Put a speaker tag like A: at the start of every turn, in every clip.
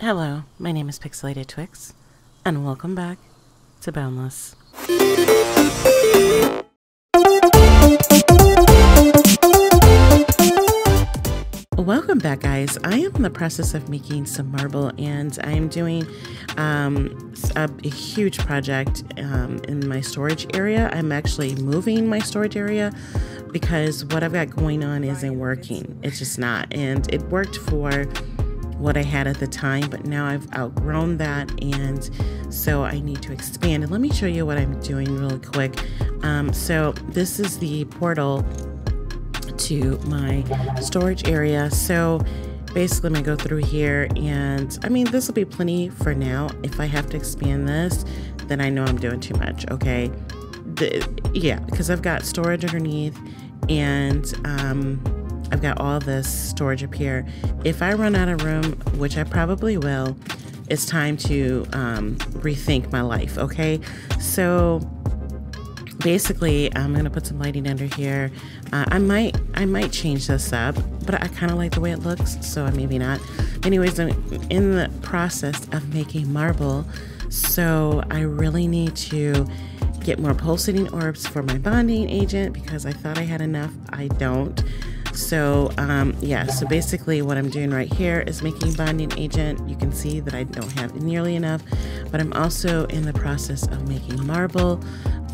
A: Hello, my name is Pixelated Twix, and welcome back to Boundless. Welcome back, guys. I am in the process of making some marble, and I am doing um, a, a, huge project um, in my storage area. I'm actually moving my storage area because what I've got going on isn't working. It's just not. And it worked for what I had at the time, but now I've outgrown that, and so I need to expand. And let me show you what I'm doing really quick. Um, so, this is the portal to my storage area. So, basically, I'm gonna go through here, and I mean, this will be plenty for now. If I have to expand this, then I know I'm doing too much, okay? The, yeah, because I've got storage underneath, and um, I've got all this storage up here. If I run out of room, which I probably will, it's time to um, rethink my life, okay? So basically, I'm gonna put some lighting under here. Uh, I might, I might change this up, but I kind of like the way it looks, so maybe not. Anyways, I'm in the process of making marble, so I really need to get more pulsating orbs for my bonding agent because I thought I had enough. I don't. So um, yeah, so basically what I'm doing right here is making bonding agent. You can see that I don't have nearly enough, but I'm also in the process of making marble.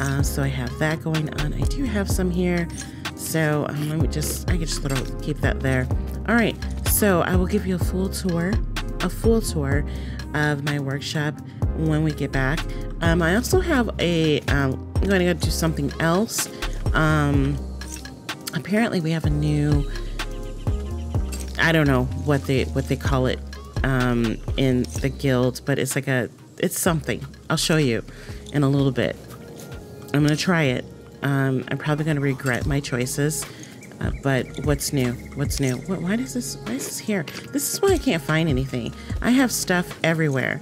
A: Uh, so I have that going on. I do have some here. So um, let me just, I can just little keep that there. All right, so I will give you a full tour, a full tour of my workshop when we get back. Um, I also have a, um, I'm going to go do something else. Um, apparently we have a new I don't know what they what they call it um, in the guild, but it's like a it's something. I'll show you in a little bit. I'm gonna try it. Um, I'm probably gonna regret my choices, uh, but what's new? What's new? What, why does this? Why is this here? This is why I can't find anything. I have stuff everywhere.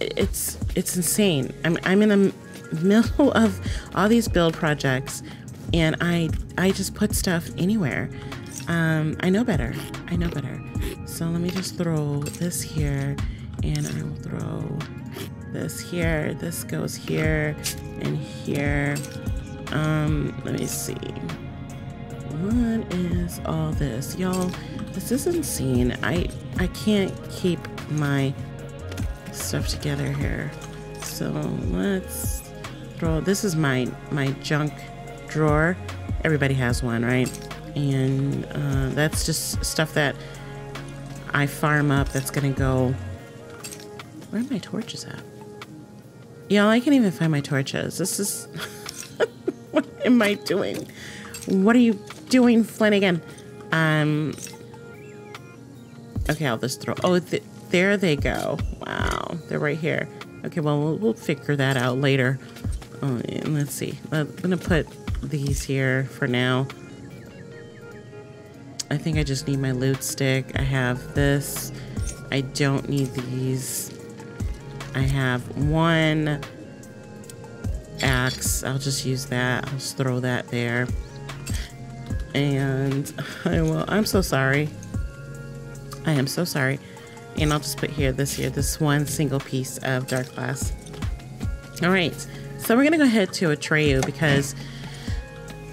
A: It's it's insane. I'm I'm in the middle of all these build projects and I I just put stuff anywhere. Um, I know better. I know better. So let me just throw this here, and I will throw this here. This goes here and here. Um, let me see. What is all this, y'all? This is insane. I I can't keep my stuff together here. So let's throw. This is my my junk drawer. Everybody has one, right? And uh, that's just stuff that I farm up that's going to go. Where are my torches at? Y'all, I can't even find my torches. This is. what am I doing? What are you doing, Flanagan? Um. Okay, I'll just throw. Oh, th there they go. Wow, they're right here. Okay, well, we'll, we'll figure that out later. Oh, let's see. I'm gonna put these here for now. I think I just need my loot stick. I have this. I don't need these. I have one axe. I'll just use that. I'll just throw that there. And I will. I'm so sorry. I am so sorry. And I'll just put here this here, this one single piece of dark glass. All right. So we're going to go ahead to Atreyu because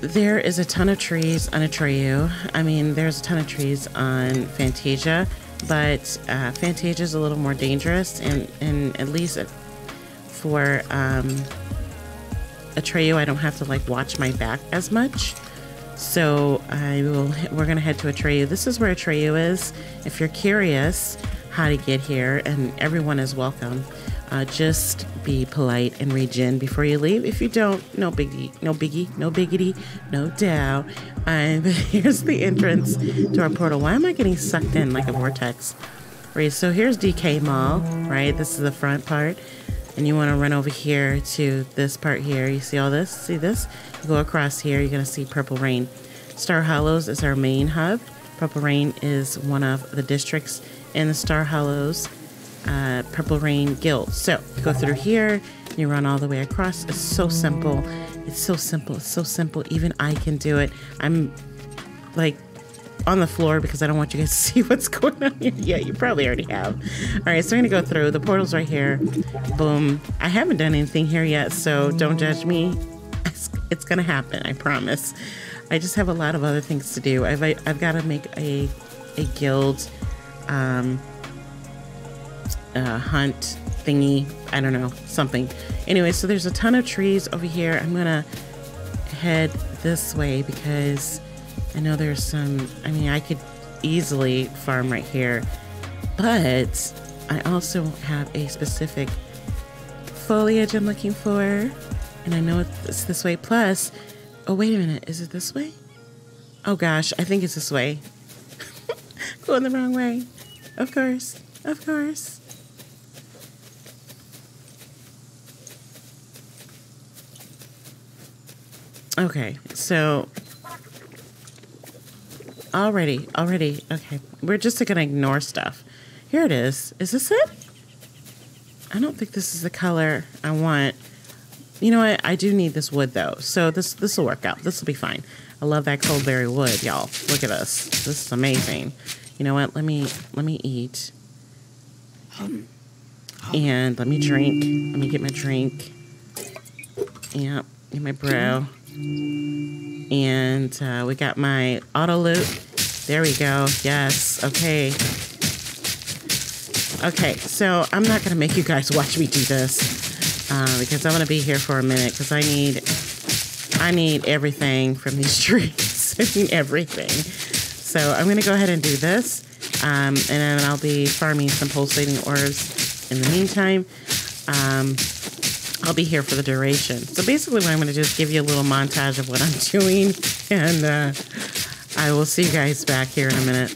A: there is a ton of trees on Atreyu. I mean, there's a ton of trees on Fantasia, but uh, Fantasia is a little more dangerous, and, and at least for um, Atreyu, I don't have to like watch my back as much. So I will. We're gonna head to Atreyu. This is where Atreyu is. If you're curious how to get here, and everyone is welcome. Uh, just be polite and regen before you leave. If you don't, no biggie, no biggie, no biggity, no doubt. And here's the entrance to our portal. Why am I getting sucked in like a vortex? Right, so here's DK Mall, right? This is the front part. And you want to run over here to this part here. You see all this? See this? You go across here, you're going to see Purple Rain. Star Hollows is our main hub. Purple Rain is one of the districts in the Star Hollows uh, Purple Rain Guild. So go through here, you run all the way across. It's so simple. It's so simple. It's so simple. Even I can do it. I'm like
B: on the floor because I don't want you guys to see what's going on here. Yeah, you probably already have. All right, so I'm gonna go through. The portal's right here. Boom. I haven't done anything here yet, so don't judge me. It's, it's gonna happen. I promise. I just have a lot of other things to do. I've I've got to make a a guild um, uh, hunt thingy. I don't know something. Anyway, so there's a ton of trees over here. I'm gonna head this way because I know there's some. I mean, I could easily farm right here, but I also have a specific foliage I'm looking for, and I know it's this way. Plus, Oh, wait a minute. Is it this way? Oh gosh, I think it's this way. Going the wrong way. Of course. Of course. Okay, so already, already, okay. We're just gonna ignore stuff. Here it is. Is this it? I don't think this is the color I want. You know what? I do need this wood though, so this this will work out. This will be fine. I love that coldberry wood, y'all. Look at this. This is amazing. You know what? Let me let me eat, um, um, and let me drink. Let me get my drink. Yeah, get my brew, and uh, we got my auto loop. There we go. Yes. Okay. Okay. So I'm not gonna make you guys watch me do this uh, because I'm gonna be here for a minute because I need I need everything from these trees. I need everything. So I'm gonna go ahead and do this, um, and then I'll be farming some pulsating orbs in the meantime. Um, I'll be here for the duration. So basically, what I'm gonna do is give you a little montage of what I'm doing, and uh, I will see you guys back here in a minute.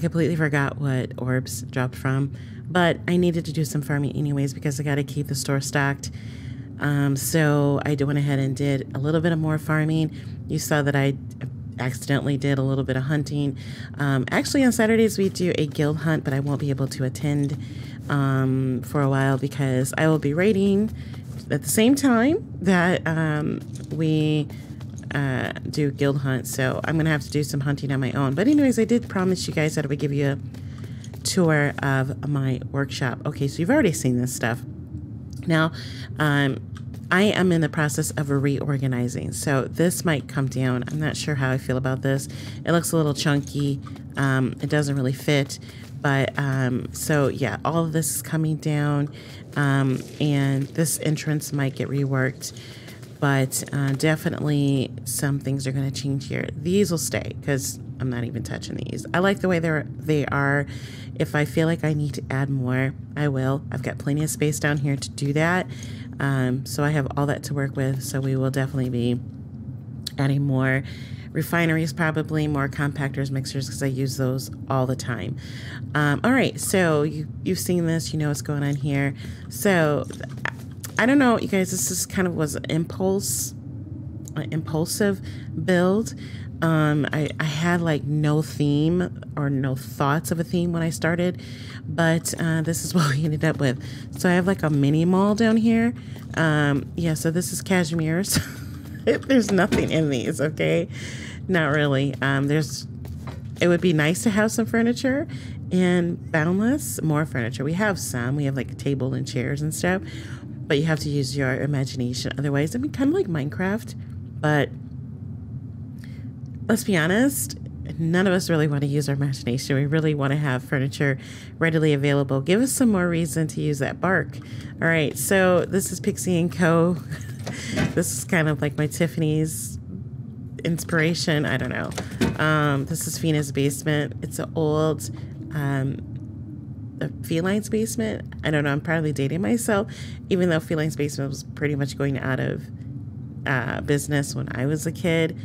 A: completely forgot what orbs dropped from, but I needed to do some farming anyways because I got to keep the store stocked. Um, so I went ahead and did a little bit of more farming. You saw that I accidentally did a little bit of hunting. Um, actually, on Saturdays we do a guild hunt, but I won't be able to attend um, for a while because I will be raiding at the same time that um, we uh, do guild hunt. So I'm going to have to do some hunting on my own. But anyways, I did promise you guys that I would give you a tour of my workshop. Okay, so you've already seen this stuff. Now, um, I am in the process of reorganizing. So this might come down. I'm not sure how I feel about this. It looks a little chunky. Um, it doesn't really fit. But um, so yeah, all of this is coming down. Um, and this entrance might get reworked but uh, definitely some things are going to change here. These will stay because I'm not even touching these. I like the way they're they are. If I feel like I need to add more, I will. I've got plenty of space down here to do that. Um, so I have all that to work with. So we will definitely be adding more refineries, probably more compactors, mixers, because I use those all the time. Um, all right, so you, you've seen this, you know what's going on here. So I don't know, you guys. This is kind of was an impulse, an impulsive build. Um, I, I had like no theme or no thoughts of a theme when I started, but uh, this is what we ended up with. So I have like a mini mall down here. Um, yeah, so this is cashmere's. there's nothing in these, okay? Not really. Um, there's. It would be nice to have some furniture and boundless more furniture. We have some. We have like a table and chairs and stuff, but you have to use your imagination. Otherwise, I mean, kind of like Minecraft, but let's be honest, none of us really want to use our imagination. We really want to have furniture readily available. Give us some more reason to use that bark. All right, so this is Pixie and Co. this is kind of like my Tiffany's inspiration. I don't know. Um, this is Fina's basement. It's an old um, the Filene's Basement. I don't know. I'm probably dating myself, even though Filene's Basement was pretty much going out of uh, business when I was a kid.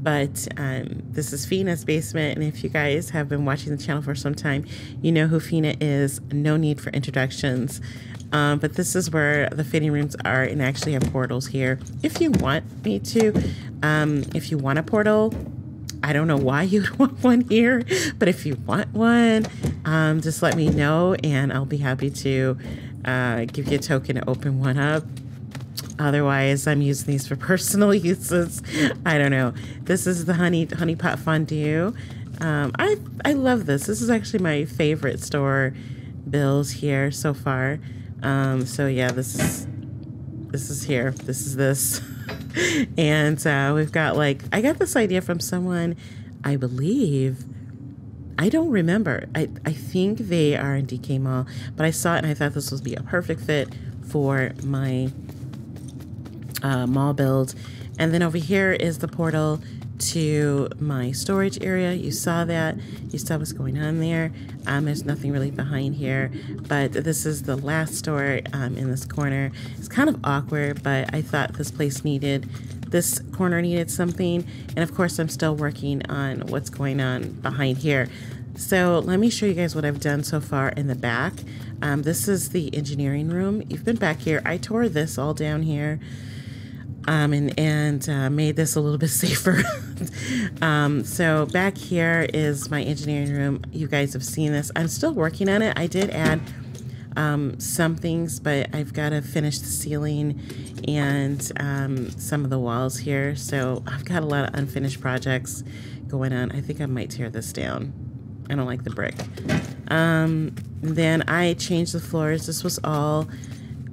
A: But um, this is Fina's basement, and if you guys have been watching the channel for some time, you know who Fina is. No need for introductions. Um, but this is where the fitting rooms are, and actually have portals here. If you want me to, um, if you want a portal, I don't know why you'd want one here, but if you want one, um, just let me know and I'll be happy to uh, give you a token to open one up. Otherwise, I'm using these for personal uses. I don't know. This is the honey honey pot fondue. Um, I I love this. This is actually my favorite store bills here so far. Um, so yeah, this is this is here. This is this. and uh, we've got like, I got this idea from someone, I believe. I don't remember. I, I think they are in DK Mall, but I saw it and I thought this would be a perfect fit for my uh, mall build. And then over here is the portal to my storage area. You saw that. You saw what's going on there. Um, there's nothing really behind here, but this is the last store um, in this corner. It's kind of awkward, but I thought this place needed, this corner needed something. And of course, I'm still working on what's going on behind here. So let me show you guys what I've done so far in the back. Um, this is the engineering room. You've been back here. I tore this all down here um, and, and uh, made this a little bit safer. um, so back here is my engineering room. You guys have seen this. I'm still working on it. I did add um, some things, but I've got to finish the ceiling and um, some of the walls here. So I've got a lot of unfinished projects going on. I think I might tear this down. I don't like the brick. Um, then I changed the floors. This was all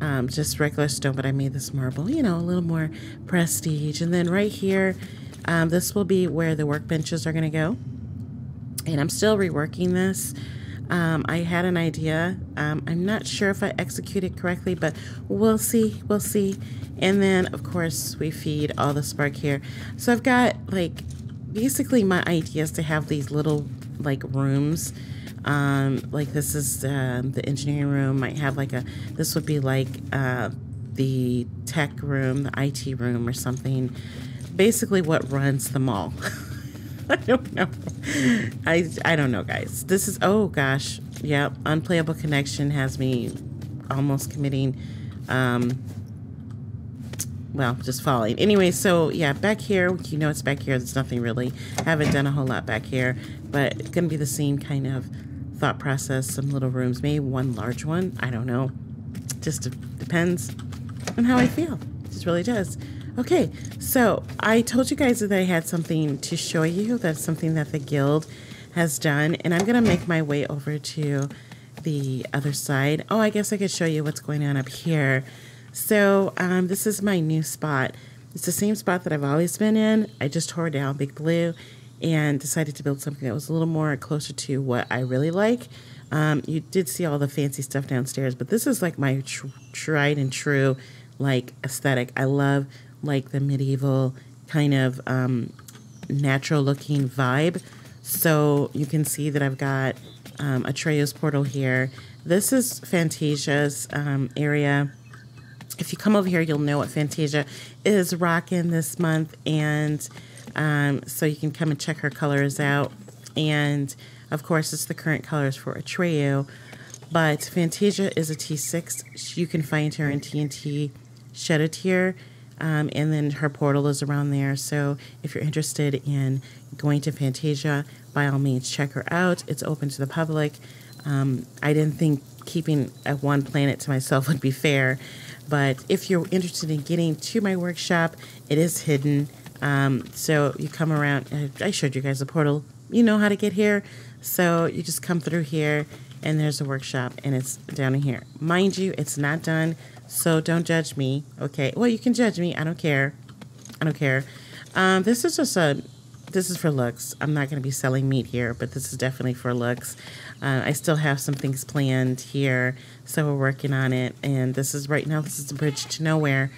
A: um, just regular stone, but I made this marble, you know, a little more prestige. And then right here, um, this will be where the workbenches are going to go. And I'm still reworking this. Um, I had an idea. Um, I'm not sure if I executed correctly, but we'll see. We'll see. And then, of course, we feed all the spark here. So I've got like basically my idea is to have these little like rooms. Um, like this is uh, the engineering room. Might have like a. This would be like uh, the tech room, the IT room, or something. Basically, what runs the mall. I don't know. I I don't know, guys. This is oh gosh, yeah. Unplayable connection has me almost committing. Um, well, just falling. Anyway, so yeah, back here, you know it's back here. There's nothing really. Haven't done a whole lot back here, but it's gonna be the same kind of thought process. Some little rooms, maybe one large one. I don't know. Just depends on how I feel. It just really does. Okay, so I told you guys that I had something to show you. That's something that the guild has done, and I'm gonna make my way over to the other side. Oh, I guess I could show you what's going on up here. So um, this is my new spot. It's the same spot that I've always been in. I just tore down Big Blue and decided to build something that was a little more closer to what I really like. Um, you did see all the fancy stuff downstairs, but this is like my tr tried and true like aesthetic. I love like the medieval kind of um, natural looking vibe. So you can see that I've got um, Atreyu's portal here. This is Fantasia's um, area. If you come over here, you'll know what Fantasia is rocking this month. And um, so you can come and check her colors out. And of course, it's the current colors for Atreyu. But Fantasia is a T6. You can find her in TNT Shadow Tier. Um, and then her portal is around there. So if you're interested in going to Fantasia, by all means, check her out. It's open to the public. Um, I didn't think keeping a one planet to myself would be fair, but if you're interested in getting to my workshop, it is hidden. Um, so you come around. I showed you guys the portal. You know how to get here. So you just come through here, and there's a workshop, and it's down in here. Mind you, it's not done so don't judge me, okay? Well, you can judge me. I don't care. I don't care. Um, this is just a, this is for looks. I'm not going to be selling meat here, but this is definitely for looks. Uh, I still have some things planned here, so we're working on it. And this is right now, this is the bridge to nowhere.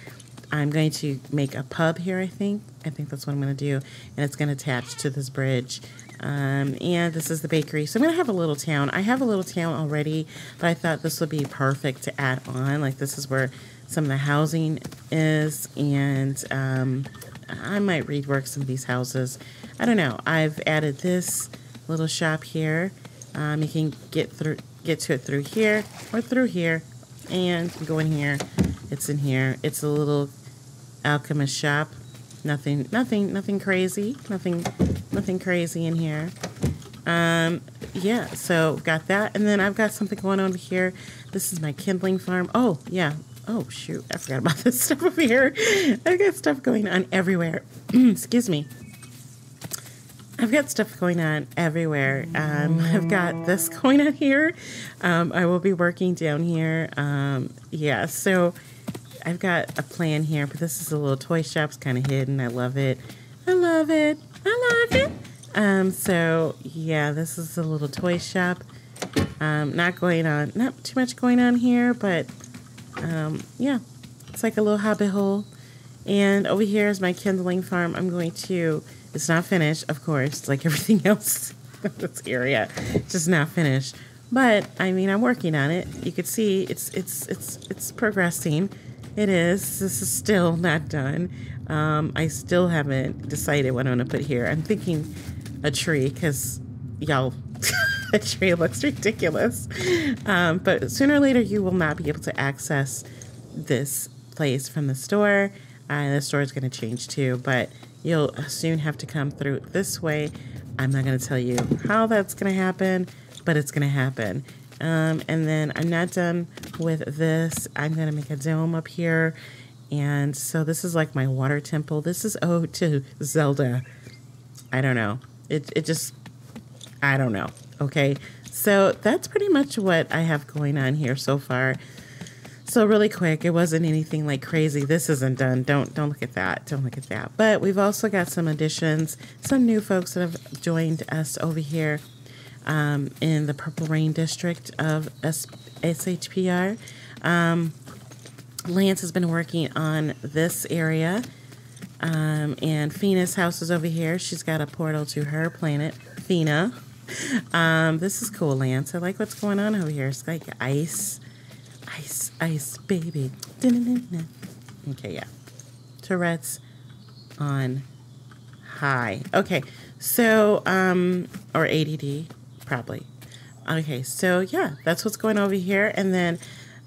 A: I'm going to make a pub here, I think. I think that's what I'm going to do. And it's going to attach to this bridge. Um, and this is the bakery. So I'm going to have a little town. I have a little town already, but I thought this would be perfect to add on. Like this is where some of the housing is. And um, I might rework some of these houses. I don't know. I've added this little shop here. Um, you can get through, get to it through here or through here. And go in here. It's in here. It's a little alchemist shop. Nothing, nothing, nothing crazy. Nothing, nothing crazy in here. Um, yeah, so got that. And then I've got something going on here. This is my kindling farm. Oh, yeah. Oh, shoot. I forgot about this stuff over here. I've got stuff going on everywhere. Excuse me. I've got stuff going on everywhere. Um, I've got this going on here. Um, I will be working down here. Um, yeah, so I've got a plan here, but this is a little toy shop. It's kind of hidden. I love it. I love it. I love it. Um, so yeah, this is a little toy shop. Um, not going on, not too much going on here, but um, yeah, it's like a little hobbit hole. And over here is my kindling farm. I'm going to. It's not finished, of course, like everything else in this area. Just not finished. But I mean, I'm working on it. You can see it's it's it's it's progressing. It is. This is still not done. Um, I still haven't decided what I'm going to put here. I'm thinking a tree because y'all, that tree looks ridiculous. Um, but sooner or later, you will not be able to access this place from the store. Uh, the store is going to change too, but you'll soon have to come through this way. I'm not going to tell you how that's going to happen, but it's going to happen. Um, and then I'm not done with this. I'm going to make a dome up here. And so this is like my water temple. This is oh to Zelda. I don't know. It, it just, I don't know. Okay. So that's pretty much what I have going on here so far. So really quick, it wasn't anything like crazy. This isn't done. Don't don't look at that. Don't look at that. But we've also got some additions, some new folks that have joined us over here um, in the Purple Rain district of SHPR. Um, Lance has been working on this area. Um, and Fina's house is over here. She's got a portal to her planet, Fina. Um, this is cool, Lance. I like what's going on over here. It's like ice, ice, ice, baby. Okay, yeah. Tourette's on high. Okay, so, um, or ADD, probably. Okay, so yeah, that's what's going over here. And then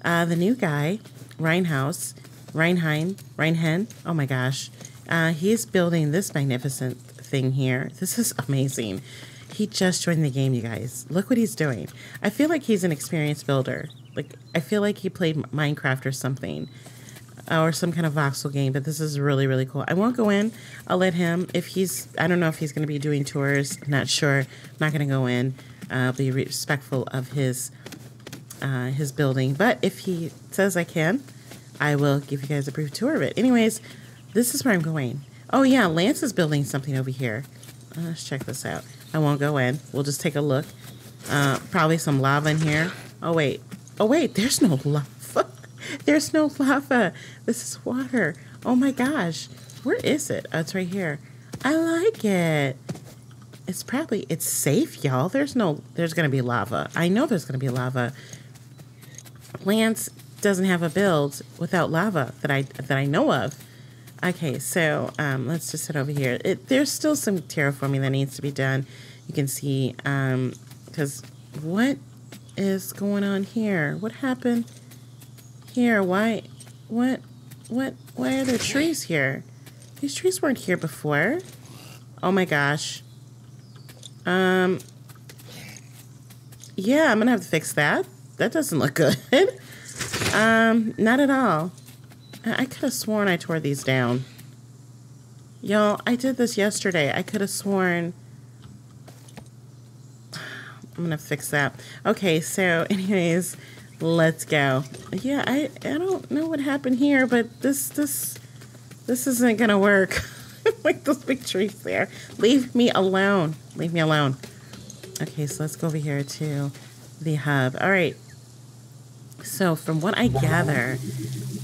A: uh, the new guy, Reinhaus, Reinheim, Reinhen, oh my gosh, uh, he's building this magnificent thing here. This is amazing. He just joined the game, you guys. Look what he's doing. I feel like he's an experienced builder. Like, I feel like he played Minecraft or something. Or some kind of voxel game, but this is really, really cool. I won't go in. I'll let him. If he's, I don't know if he's going to be doing tours. I'm not sure. I'm not going to go in. I'll be respectful of his uh, his building. But if he says I can, I will give you guys a brief tour of it. Anyways, this is where I'm going. Oh yeah, Lance is building something over here. Uh, let's check this out. I won't go in. We'll just take a look. Uh, probably some lava in here. Oh wait. Oh wait, there's no lava. there's no lava. This is water. Oh my gosh. Where is it? Oh, it's right here. I like it. It's probably it's safe, y'all. There's no there's gonna be lava. I know there's gonna be lava. Lance doesn't have a build without lava that I that I know of. Okay, so um, let's just sit over here. It, there's still some terraforming that needs to be done. You can see because um, what is going on here? What happened here? Why? What? What? Why are there trees here? These trees weren't here before. Oh my gosh. Um. Yeah, I'm gonna have to fix that. That doesn't look good. um, not at all. I could have sworn I tore these down. Y'all, I did this yesterday. I could have sworn. I'm gonna fix that. Okay, so anyways, let's go. Yeah, I I don't know what happened here, but this this this isn't gonna work. like those big trees there. Leave me alone. Leave me alone. Okay, so let's go over here to the hub. All right. So from what I gather,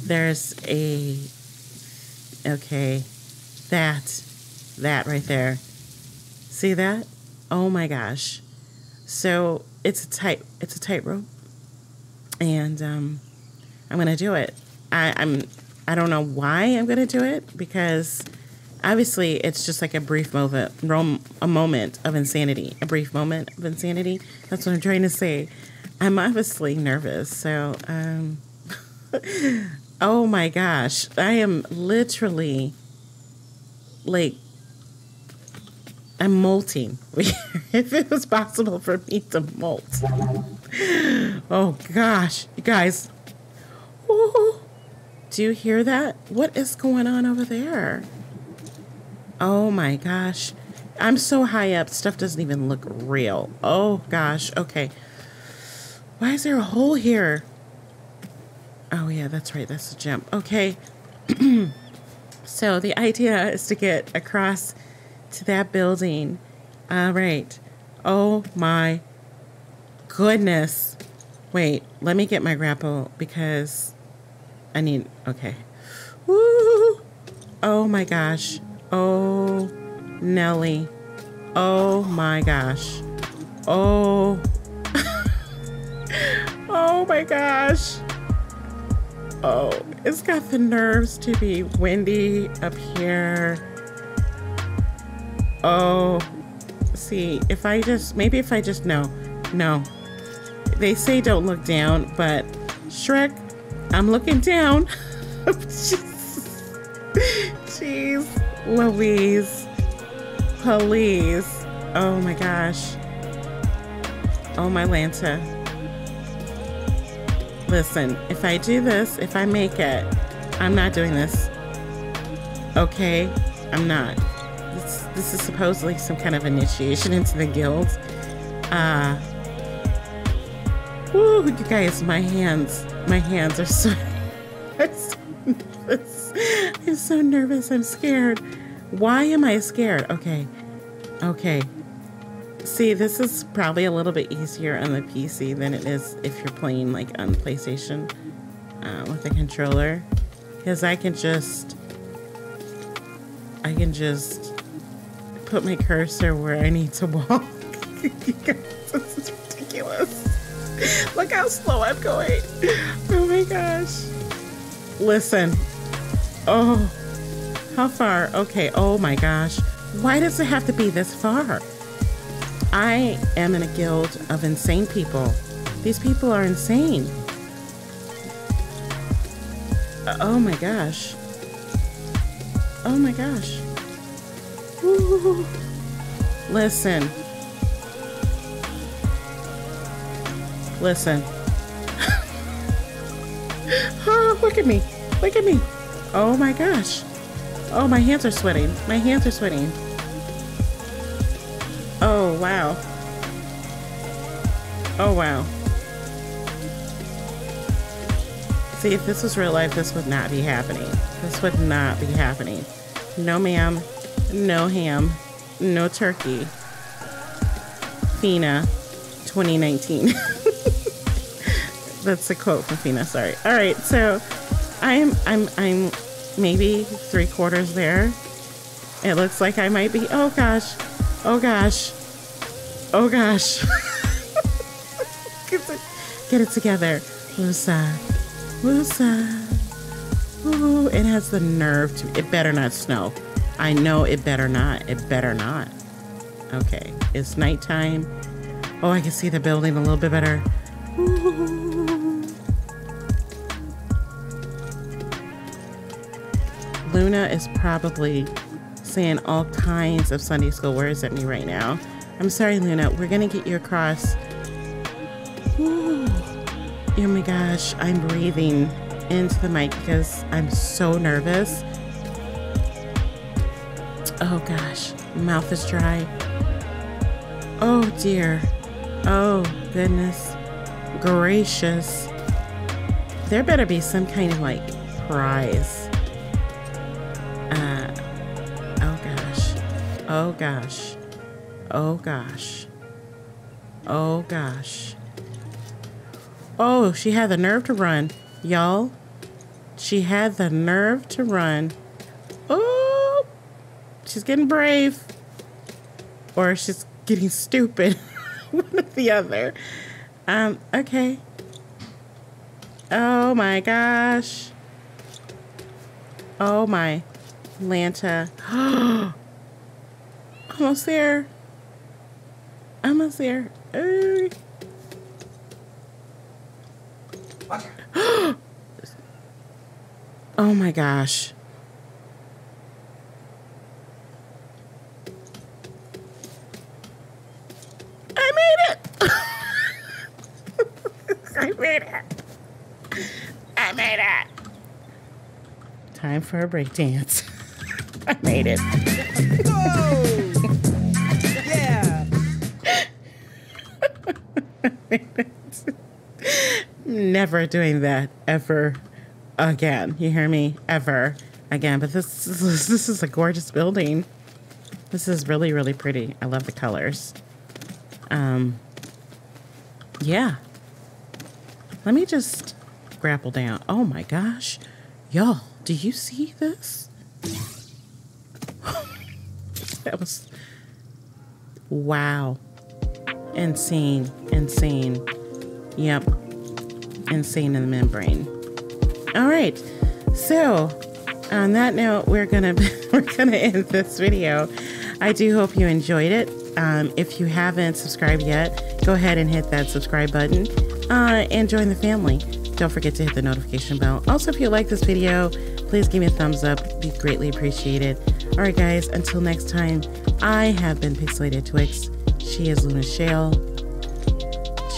A: there's a okay, that that right there. See that? Oh my gosh. So it's a tight it's a tightrope. And um I'm gonna do it. I, I'm I don't know why I'm gonna do it because obviously it's just like a brief moment a moment of insanity. A brief moment of insanity. That's what I'm trying to say. I'm obviously nervous, so um Oh my gosh. I am literally like I'm molting. if it was possible for me to molt. Oh gosh. You guys. Ooh. Do you hear that? What is going on over there? Oh my gosh. I'm so high up, stuff doesn't even look real. Oh gosh. Okay. Why is there a hole here? Oh, yeah, that's right. That's the jump. Okay. so the idea is to get across to that building. All right. Oh my goodness. Wait, let me get my grapple because I need. Okay. Woo! Oh my gosh. Oh, Nelly. Oh my gosh. Oh. oh my gosh. Oh, it's got the nerves to be windy up here. Oh, see, if I just, maybe if I just, no, no. They say don't look down, but Shrek, I'm looking down. Louise. Please. Oh my gosh. Oh my Lanta. Listen, if I do this, if I make it, I'm not doing this. Okay? I'm not. This, this is supposedly some kind of initiation into the guild. Uh, woo, you guys, my hands, my hands are so, I'm so nervous. I'm so nervous. I'm scared. Why am I scared? Okay. Okay. See, this is probably a little bit easier on the PC than it is if you're playing like on PlayStation uh, with a controller. Because I can just, I can just put my cursor where I need to walk. this is ridiculous. Look how slow I'm going. Oh my gosh. Listen. Oh, how far? Okay. Oh my gosh. Why does it have to be this far? I am in a guild of insane people. These people are insane. Uh, oh my gosh. Oh my gosh. Ooh. Listen. Listen. Look at me. Look at me. Oh my gosh. Oh, my hands are sweating. My hands are sweating. Oh, wow. Oh, wow. See, if this was real life, this would not be happening. This would not be happening. No ma'am, no ham, no turkey. Fina, 2019. That's a quote from Fina, sorry. All right, so I'm I'm I'm maybe three quarters there. It looks like I might be oh gosh. Oh gosh. Oh gosh. Get it get it together. Lusa. Lusa. Ooh, it has the nerve to. It better not snow. I know it better not. It better not. Okay, it's nighttime. Oh, I can see the building a little bit better. Ooh. Luna is probably saying all kinds of Sunday school words at me right now. I'm sorry, Luna. We're gonna get you across. Ooh. Oh my gosh, I'm breathing into the mic because I'm so nervous. Oh gosh, mouth is dry. Oh dear. Oh goodness gracious. There better be some kind of like prize. Oh gosh. Oh gosh. Oh gosh. Oh, she had the nerve to run. Y'all, she had the nerve to run. Oh, she's getting brave. Or she's getting stupid. One or the other. Um, okay. Oh my gosh. Oh my. Lanta. Almost there. Almost there. Uh. oh my gosh. I made it. I made it. I made it. Time for a break dance. I made it. never doing that ever again. You hear me? Ever again. But this this, this is a gorgeous building. This is really really pretty. I love the colors. Um. Yeah. Let me just grapple down. Oh my gosh, y'all! Do you see this? that was wow. Insane, insane. Yep insane in the membrane. All right. So, on that note, we're gonna we're gonna end this video. I do hope you enjoyed it. um, if you haven't subscribed yet, go ahead and hit that subscribe button uh, and join the family. Don't forget to hit the notification bell. Also, if you like this video, please give me a thumbs up. It'd be greatly appreciated. All right, guys, until next time, I have been Pixelated Twix. She is Shale.